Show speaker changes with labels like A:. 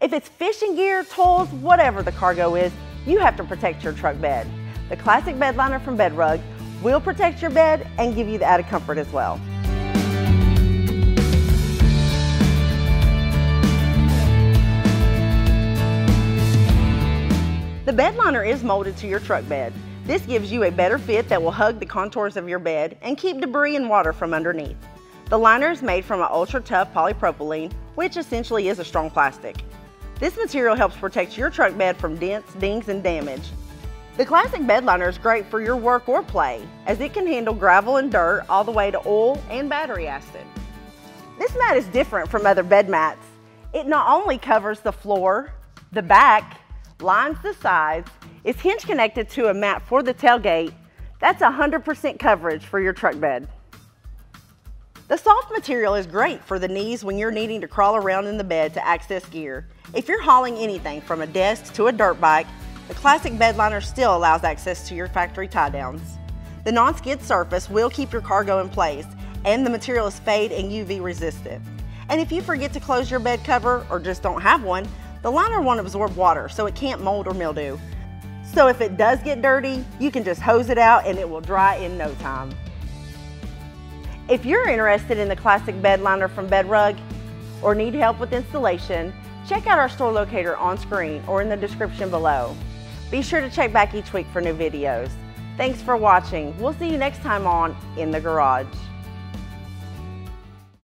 A: If it's fishing gear, tools, whatever the cargo is, you have to protect your truck bed. The classic bed liner from Bedrug will protect your bed and give you the added comfort as well. The bed liner is molded to your truck bed. This gives you a better fit that will hug the contours of your bed and keep debris and water from underneath. The liner is made from an ultra tough polypropylene, which essentially is a strong plastic. This material helps protect your truck bed from dents, dings, and damage. The classic bed liner is great for your work or play, as it can handle gravel and dirt all the way to oil and battery acid. This mat is different from other bed mats. It not only covers the floor, the back, lines the sides, is hinge connected to a mat for the tailgate. That's 100% coverage for your truck bed. The soft material is great for the knees when you're needing to crawl around in the bed to access gear. If you're hauling anything from a desk to a dirt bike, the classic bed liner still allows access to your factory tie downs. The non-skid surface will keep your cargo in place and the material is fade and UV resistant. And if you forget to close your bed cover or just don't have one, the liner won't absorb water so it can't mold or mildew. So if it does get dirty, you can just hose it out and it will dry in no time. If you're interested in the classic bed liner from Bedrug or need help with installation, check out our store locator on screen or in the description below. Be sure to check back each week for new videos. Thanks for watching. We'll see you next time on In the Garage.